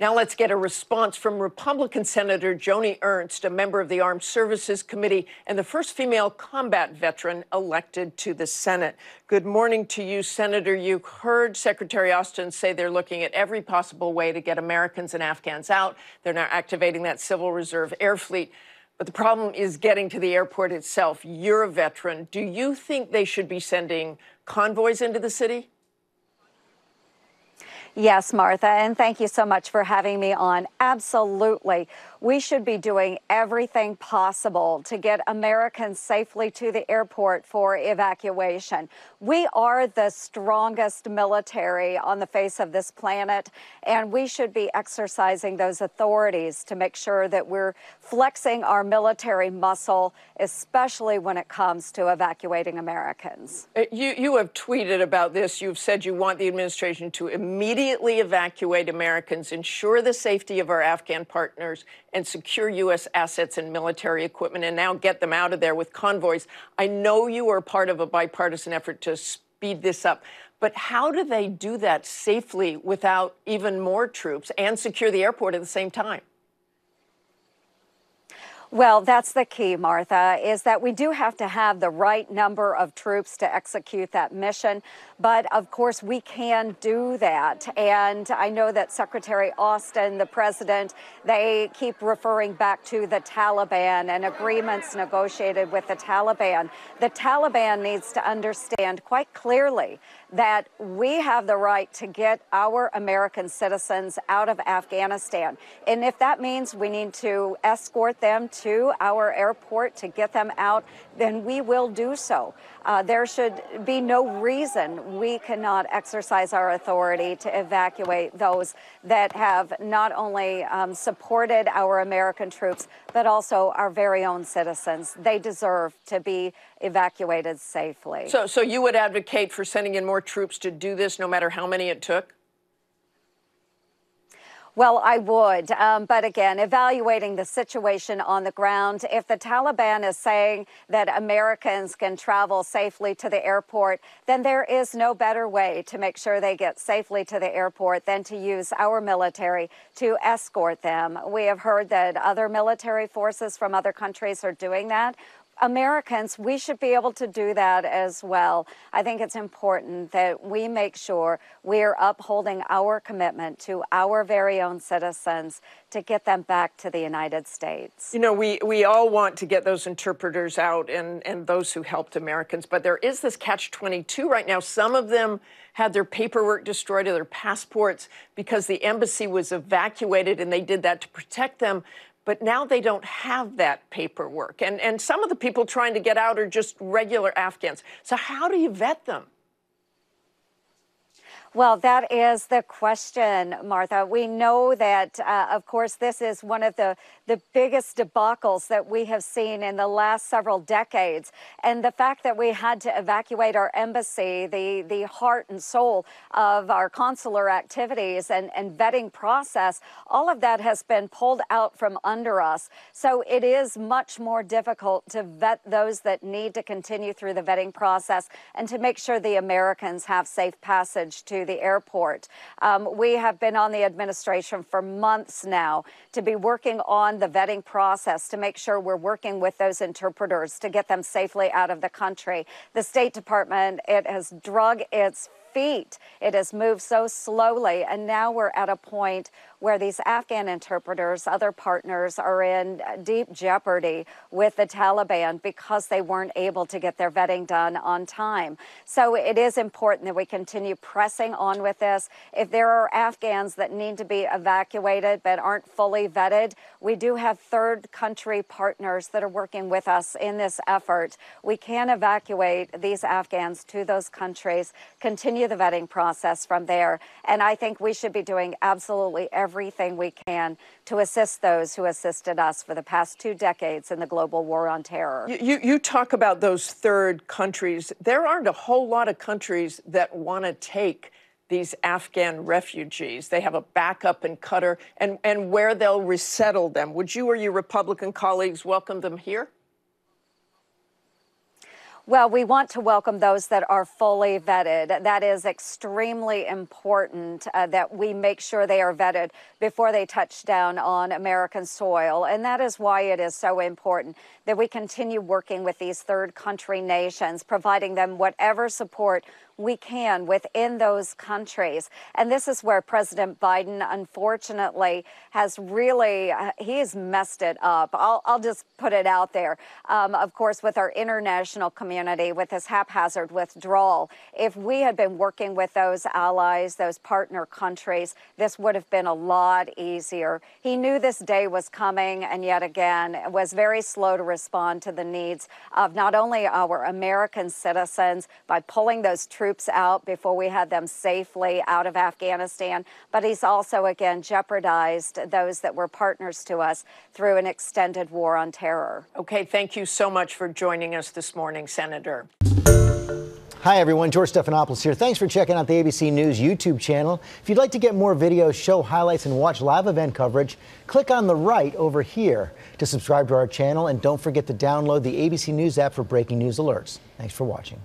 Now let's get a response from Republican Senator Joni Ernst, a member of the Armed Services Committee and the first female combat veteran elected to the Senate. Good morning to you, Senator. You heard Secretary Austin say they're looking at every possible way to get Americans and Afghans out. They're now activating that Civil Reserve Air Fleet. But the problem is getting to the airport itself. You're a veteran. Do you think they should be sending convoys into the city? Yes, Martha, and thank you so much for having me on. Absolutely. We should be doing everything possible to get Americans safely to the airport for evacuation. We are the strongest military on the face of this planet, and we should be exercising those authorities to make sure that we're flexing our military muscle, especially when it comes to evacuating Americans. Uh, you, you have tweeted about this. You've said you want the administration to immediately immediately evacuate Americans, ensure the safety of our Afghan partners, and secure U.S. assets and military equipment, and now get them out of there with convoys. I know you are part of a bipartisan effort to speed this up. But how do they do that safely without even more troops and secure the airport at the same time? Well, that's the key, Martha, is that we do have to have the right number of troops to execute that mission. But of course, we can do that. And I know that Secretary Austin, the president, they keep referring back to the Taliban and agreements negotiated with the Taliban. The Taliban needs to understand quite clearly that we have the right to get our American citizens out of Afghanistan. And if that means we need to escort them to our airport to get them out, then we will do so. Uh, there should be no reason we cannot exercise our authority to evacuate those that have not only um, supported our American troops, but also our very own citizens. They deserve to be evacuated safely. So, so you would advocate for sending in more troops to do this, no matter how many it took? Well, I would. Um, but again, evaluating the situation on the ground, if the Taliban is saying that Americans can travel safely to the airport, then there is no better way to make sure they get safely to the airport than to use our military to escort them. We have heard that other military forces from other countries are doing that. Americans, we should be able to do that as well. I think it's important that we make sure we're upholding our commitment to our very own citizens to get them back to the United States. You know, we, we all want to get those interpreters out and, and those who helped Americans, but there is this catch 22 right now. Some of them had their paperwork destroyed or their passports because the embassy was evacuated and they did that to protect them but now they don't have that paperwork. And, and some of the people trying to get out are just regular Afghans. So, how do you vet them? Well, that is the question, Martha. We know that, uh, of course, this is one of the, the biggest debacles that we have seen in the last several decades. And the fact that we had to evacuate our embassy, the, the heart and soul of our consular activities and, and vetting process, all of that has been pulled out from under us. So it is much more difficult to vet those that need to continue through the vetting process and to make sure the Americans have safe passage to the airport. Um, we have been on the administration for months now to be working on the vetting process to make sure we're working with those interpreters to get them safely out of the country. The State Department, it has drug its feet. It has moved so slowly, and now we're at a point where these Afghan interpreters, other partners, are in deep jeopardy with the Taliban because they weren't able to get their vetting done on time. So it is important that we continue pressing on with this. If there are Afghans that need to be evacuated but aren't fully vetted, we do have third country partners that are working with us in this effort. We can evacuate these Afghans to those countries, continue the vetting process from there. And I think we should be doing absolutely everything everything we can to assist those who assisted us for the past two decades in the global war on terror. You, you, you talk about those third countries. There aren't a whole lot of countries that want to take these Afghan refugees. They have a backup in Qatar and, and where they'll resettle them. Would you or your Republican colleagues welcome them here? Well, we want to welcome those that are fully vetted. That is extremely important uh, that we make sure they are vetted before they touch down on American soil. And that is why it is so important that we continue working with these third country nations, providing them whatever support we can within those countries. And this is where President Biden, unfortunately, has really, uh, he's messed it up. I'll, I'll just put it out there. Um, of course, with our international community, with this haphazard withdrawal, if we had been working with those allies, those partner countries, this would have been a lot easier. He knew this day was coming, and yet again, was very slow to respond to the needs of not only our American citizens by pulling those troops troops out before we had them safely out of Afghanistan. But he's also, again, jeopardized those that were partners to us through an extended war on terror. Okay, thank you so much for joining us this morning, Senator. Hi, everyone. George Stephanopoulos here. Thanks for checking out the ABC News YouTube channel. If you'd like to get more videos, show highlights, and watch live event coverage, click on the right over here to subscribe to our channel. And don't forget to download the ABC News app for breaking news alerts. Thanks for watching.